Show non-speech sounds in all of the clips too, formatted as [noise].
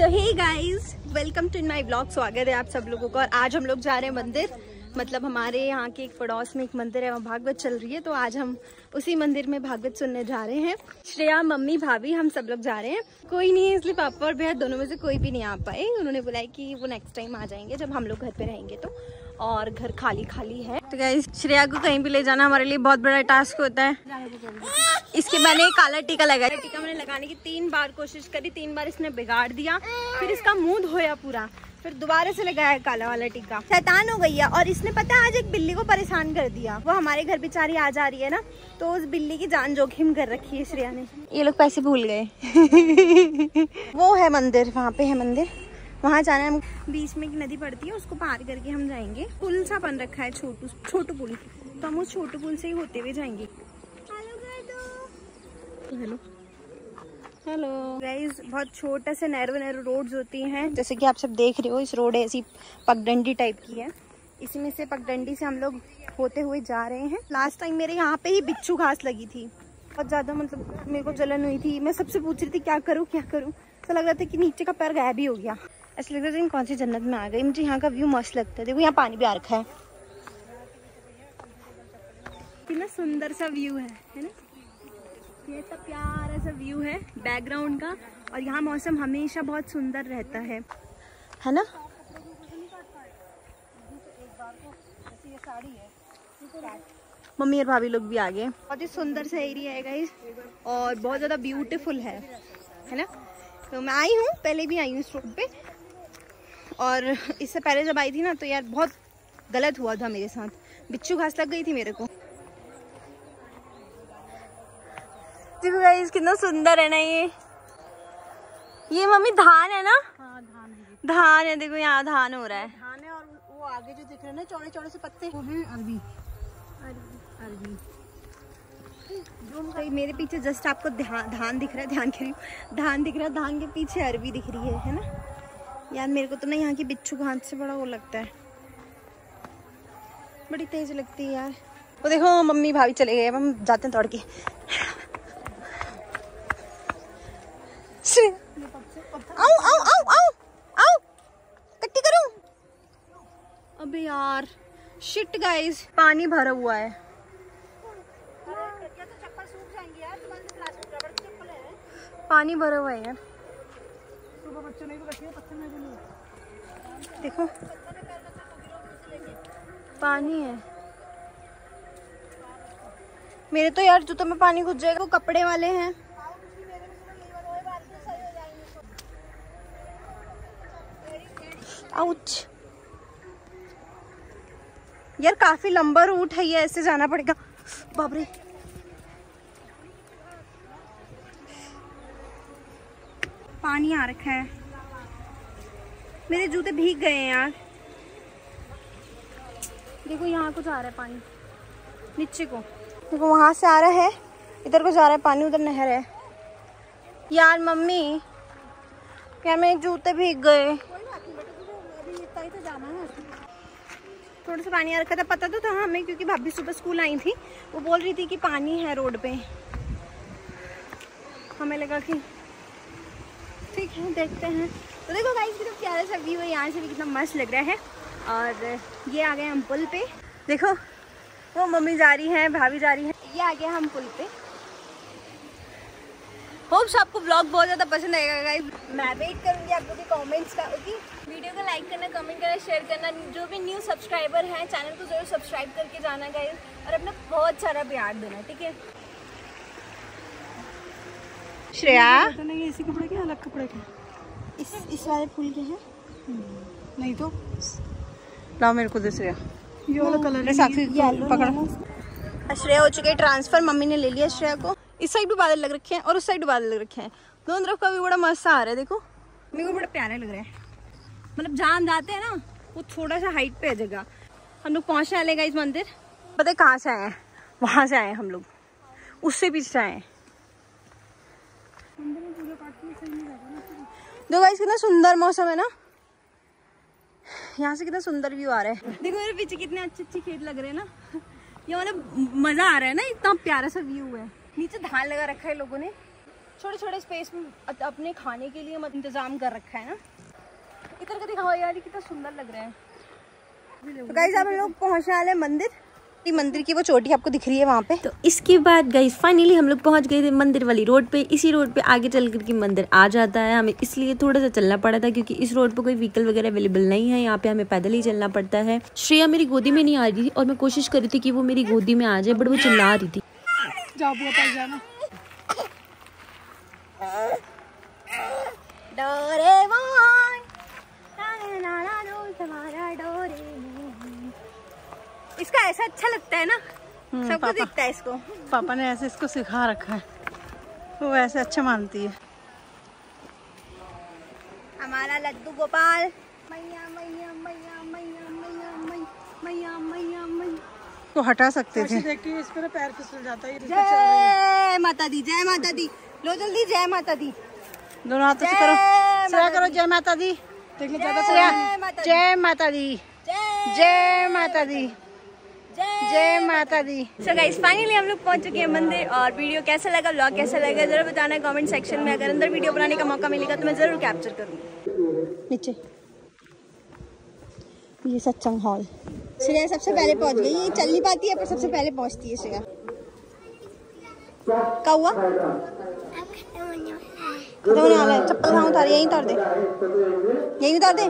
So hey guys welcome to in my blog स्वागत है आप सब लोगों का और आज हम लोग जा रहे हैं मंदिर मतलब हमारे यहाँ के एक पड़ोस में एक मंदिर है वहाँ भागवत चल रही है तो आज हम उसी मंदिर में भागवत सुनने जा रहे हैं। श्रेया मम्मी भाभी हम सब लोग जा रहे हैं। कोई नहीं है इसलिए पापा और भैया दोनों में से कोई भी नहीं आ पाए। उन्होंने बुलाया कि वो नेक्स्ट टाइम आ जाएँगे जब हम लोग घर पे रहेंगे तो और घर खाली खाली है। तो गाइस श्रेया को कहीं भी ले जाना हमारे लिए बहुत बड़ा टास्क होता है। इसके मैंने काला टीका लगाया। टीका मैंने लगाने की तीन बार कोशिश करी तीन बार इसने बिगाड़ दिया फिर इसका मुँह धोया पूरा। फिर दोबारा से लगाया काला वाला टीका। शैतान हो गई है और इसने पता है आज एक बिल्ली को परेशान कर दिया। वो हमारे घर बेचारी आ जा रही है ना तो उस बिल्ली की जान जोखिम कर रखी है श्रेया ने। ये लोग पैसे भूल गए। [laughs] वो है मंदिर वहाँ पे है मंदिर। वहाँ जाना है। बीच में एक नदी पड़ती है उसको पार करके हम जाएँगे। पुल सा बन रखा है छोटू छोटू पुल। तो हम उस छोटू पुल से ही होते हुए जाएँगे। हेलो। हेलो। गाइज़ बहुत छोटा से नैरो नैरो रोड्स होती हैं। जैसे कि आप सब देख रहे हो, इस रोड ऐसी पगडंडी टाइप की है। इसी में से पगडंडी से हम लोग होते हुए जा रहे हैं। लास्ट टाइम मेरे यहाँ पे ही बिच्छू घास लगी थी। बहुत ज़्यादा मतलब मेरे को जलन हुई थी। मैं सबसे पूछ रही थी, क्या करूँ क्या करूँ? तो लग रहा था कि नीचे का पैर गायब ही हो गया। ऐसा लग रहा था कौन सी जन्नत में आ गई। मुझे यहाँ का व्यू मस्त लगता है। देखो, यहाँ पानी भी आ रखा है। कितना सुंदर सा व्यू है है ना? ये सब प्यारा सा व्यू है बैकग्राउंड का और यहाँ मौसम हमेशा बहुत सुंदर रहता है। है ना? मम्मी और भाभी लोग भी आ गए बहुत ही सुंदर सा एरिया है गाइस और बहुत ज़्यादा ब्यूटीफुल है। है ना? तो मैं आई हूँ, पहले भी आई हूँ इस रोड पे। और इससे पहले जब आई थी ना तो यार बहुत गलत हुआ था मेरे साथ। बिच्छू घास लग गई थी मेरे को। देखो गाइस कितना सुंदर है ना ये। ये मम्मी धान है ना? हाँ धान है धान है देखो यहाँ धान हो रहा है। धान है और वो आगे जो दिख रहे हैं ना चौड़े चौड़े से पत्ते। वो हैं अरबी। अरबी। तो मेरे पीछे जस्ट आपको धान दिख रहा है ध्यान कह रही धान दिख रहा है धान के पीछे अरबी दिख रही है है ना? यार मेरे को तो ना यहाँ की बिच्छू घास से बड़ा वो लगता है। बड़ी तेज लगती है यार। वो देखो मम्मी भाभी चले गए हम जाते हैं दौड़ के। आओ आओ आओ आओ आओ। कट्टी करूँ। अबे यार शिट गाइस पानी भरा हुआ है। पानी भरा हुआ है यार। देखो। पानी है। मेरे तो यार जूतों में पानी घुस जाएगा वो कपड़े वाले हैं। आउच यार काफ़ी लंबा रूट है ये, ऐसे जाना पड़ेगा। बाबरे पानी आ रखा है। मेरे जूते भीग गए हैं यार। देखो, यहाँ कुछ आ रहा है पानी। नीचे को। देखो, वहाँ से आ रहा है। इधर को जा रहा है पानी, उधर नहर है। यार, मम्मी, क्या मेरे जूते भीग गए? तो जाना है। थोड़ा सा पानी आ रखा था, पता तो था हमें, क्योंकि भाभी सुबह स्कूल आई थी। वो बोल रही थी कि पानी है रोड पे। हमें लगा कि ठीक है, देखते हैं। तो देखो गाइस कितना प्यारा सा व्यू है यहाँ से भी कितना मस्त लग रहा है। और ये आ गए हम पुल पे। देखो, वो मम्मी जा रही है, भाभी जा रही है। ये आ गया हम पुल पे। होप्स आपको ब्लॉग बहुत ज़्यादा पसंद आएगा गाइस मैं वेट करूँगी आपको भी कमेंट्स का ओके वीडियो को लाइक करना कमेंट करना शेयर करना. जो भी न्यू सब्सक्राइबर हैं चैनल को ज़रूर सब्सक्राइब करके जाना गाइस और अपना बहुत सारा प्यार देना ठीक है? श्रेया? तो नहीं इसी कपड़े के अलग कपड़े के इस इस वाले फूल के हैं? नहीं तो। लाओ मेरे को दे श्रेया। ये वाला कलर है साक्षी पकड़। श्रेया हो चुके ट्रांसफ़र मम्मी ने ले लिया श्रेया को। इस साइड भी बादल लग रखे हैं और उस साइड भी बादल लग रखे हैं। दोनों तरफ़ का भी बड़ा मस्त आ रहा है, देखो। मेरे को बड़ा प्यारे लग रहा है। मतलब जहाँ जाते हैं ना, वो थोड़ा सा हाइट पे है जगह। हम लोग पहुँचने वाले इस मंदिर? पता है कहाँ से आए हैं? वहाँ से आए हम लोग। उससे पीछे आए हैं। देखो गाइस कितना सुंदर मौसम है ना? यहाँ से कितना सुंदर व्यू आ रहा है। देखो, मेरे पीछे कितने अच्छे अच्छे खेत लग रहे हैं ना। ये मतलब मज़ा आ रहा है ना, इतना प्यारा सा व्यू है। नीचे धान लगा रखा है लोगों ने। छोटे छोटे स्पेस में अपने खाने के लिए इंतज़ाम कर रखा है ना। इधर का दिखाओ यार कितना सुंदर लग रहा है। तो अब हम लोग पहुँचने वाले मंदिर। मंदिर की वो चोटी आपको दिख रही है वहाँ पे। तो इसके बाद गई फाइनली हम लोग पहुँच गए थे मंदिर वाली रोड पे। इसी रोड पे आगे चल करके मंदिर आ जाता है। हमें इसलिए थोड़ा सा चलना पड़ा था क्योंकि इस रोड पे कोई व्हीकल वगैरह अवेलेबल नहीं है। यहाँ पे हमें पैदल ही चलना पड़ता है। श्रेया मेरी गोदी में नहीं आ रही थी और मैं कोशिश कर रही थी कि वो मेरी गोदी में आ जाए बट वो चिल्ला रही थी। जाना। इसका ऐसा अच्छा लगता है ना। हम्म, सबको दिखता है इसको। पापा ने ऐसे इसको सिखा रखा है। वो ऐसे अच्छा मानती है। हमारा लड्डू गोपाल। मैया मैया मैया मैया मैया मैया मैया मैया मैया। तो हटा सकते थे। देखिए इस पर पैर फिसल जाता है जय माता दी जय माता दी लो जल्दी जय माता दी दोनों हाथों से करो। श्रेया करो जय माता दी देख लो ज़्यादा श्रेया जय माता दी जय माता दी जय माता दी सो गाइस फाइनली हम लोग पहुँच चुके हैं मंदिर। और वीडियो कैसा लगा ब्लॉग कैसा लगा ज़रूर बताना कमेंट सेक्शन में। अगर अंदर वीडियो बनाने का मौका मिलेगा तो मैं ज़रूर कैप्चर करूँगी। नीचे। ये सत्संग हॉल श्रेया सबसे पहले पहुँच गई, ये चल नहीं पाती है, पर सबसे पहले पहुँचती है श्रेया क्या हुआ? खत्म होने वाला है। चप्पल कहाँ उतार, यहीं उतार दे। यहीं उतार दे।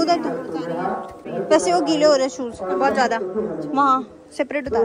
उधर तो। वैसे वो गीले हो रहे शूज़ बहुत ज़्यादा। वहाँ सेपरेट उतार।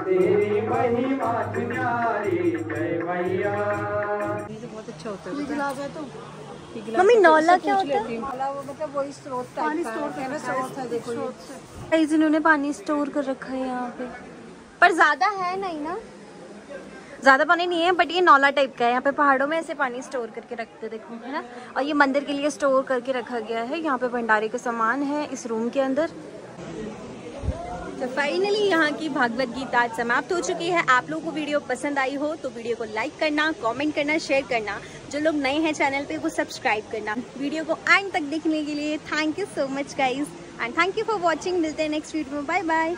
तेरी महिमा जय बहुत अच्छा होता है है तो मम्मी नौला क्या होता है? मतलब वही स्रोत पानी स्टोर करना स्रोत है देखो। इन्होंने पानी स्टोर कर रखा है यहाँ पे। पर ज़्यादा है नहीं ना? ज़्यादा पानी नहीं है बट ये नौला टाइप का है। यहाँ पे पहाड़ों में ऐसे पानी स्टोर करके रखते देखो है ना? और ये मंदिर के लिए स्टोर करके रखा गया है। यहाँ पे भंडारे का सामान है इस रूम के अंदर। तो फाइनली यहाँ की भागवत गीता समाप्त हो चुकी है। आप लोगों को वीडियो पसंद आई हो तो वीडियो को लाइक करना कमेंट करना शेयर करना। जो लोग नए हैं चैनल पे, वो सब्सक्राइब करना। वीडियो को एंड तक देखने के लिए thank you so much guys and thank you for watching मिलते हैं नेक्स्ट वीडियो में। Bye bye